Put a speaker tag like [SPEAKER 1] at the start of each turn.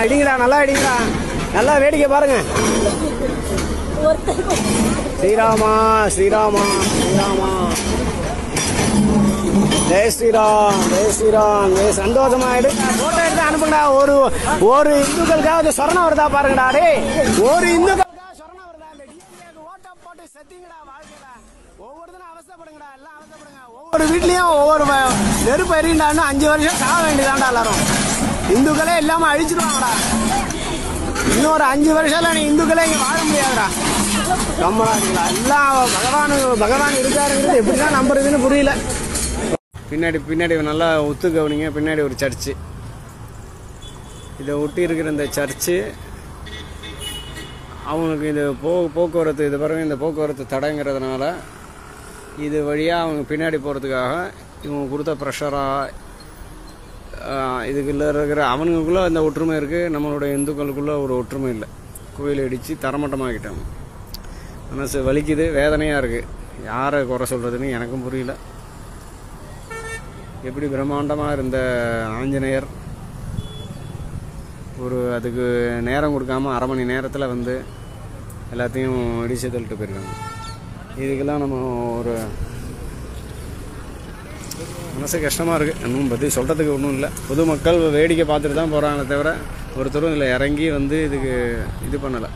[SPEAKER 1] அடிங்கடா நல்லா அடிங்கடா நல்லா வேடிக்கை பாருங்க. ஸ்ரீராமா ஸ்ரீராமா ஸ்ரீராமா. ஜெய் ஸ்ரீராம் ஜெய் ஸ்ரீராம். ஜெய் சந்தோஷமா எடுங்க போட்டோ எடுத்து அனுப்புங்கடா. ஒரு ஒரு இந்துக்களுக்காவது சொரணம் வருதா பாருங்கடா டேய். ஒரு இந்துக்களுக்காக சொரணம் வருதா இந்த டிஎம்கேக்கு ஓட்டை போட்டு செத்தீங்கடா வாழ்க்கையில. ஒவ்வொருத்தரும் அவஸ்தைப்படுங்கடா எல்லாம் அவசரப்படுங்க ஒவ்வொரு வீட்லயும் ஒவ்வொரு நெருப்பு எறிண்டான்னு அஞ்சு வருஷம் சாக வேண்டியதாண்டா எல்லாரும். இந்துக்களே இல்லாம அழிச்சிருவாங்கடா. இன்னும் ஒரு அஞ்சு வருஷம்ல நீ இந்துக்களே இங்க வாழ முடியாதுடா. கம்மலாங்களா எல்லாம் பகவான் பகவான் இருக்காருங்கிறது எப்படிதான் நம்புறதுன்னு புரியல. பின்னாடி பின்னாடி நல்லா ஒத்து கவனிங்க. பின்னாடி ஒரு சர்ச்சு. இதை ஒட்டி இருக்கிற இந்த சர்ச்சு அவங்களுக்கு இது போ போக்குவரத்து இது பிறகு இந்த போக்குவரத்து தடைங்கிறதுனால இது வழியாக அவங்க பின்னாடி போகிறதுக்காக இவங்க கொடுத்த ப்ரெஷராக இதுக்குள்ளே இருக்கிற அவனுங்களுக்குள்ளே அந்த ஒற்றுமை இருக்குது நம்மளுடைய இந்துக்களுக்குள்ளே ஒரு ஒற்றுமை இல்லை. கோயில் இடித்து தரமட்டமாக்கிட்டாங்க. மனசு வலிக்குது வேதனையாக இருக்குது யாரை குறை சொல்கிறதுன்னு எனக்கும் புரியல. எப்படி பிரம்மாண்டமாக இருந்த ஆஞ்சநேயர் ஒரு அதுக்கு நேரம் கொடுக்காம அரை மணி நேரத்தில் வந்து எல்லாத்தையும் இடிச்சு தள்ளிட்டு போயிருக்காங்க. இதுக்கெல்லாம் நம்ம ஒரு மனசு கஷ்டமாக இருக்குது இன்னும் பற்றி சொல்கிறதுக்கு ஒன்றும் இல்லை. பொதுமக்கள் வேடிக்கை பார்த்துட்டு தான் போகிறாங்களே தவிர ஒருத்தரும் இதில் இறங்கி வந்து இதுக்கு இது பண்ணலை.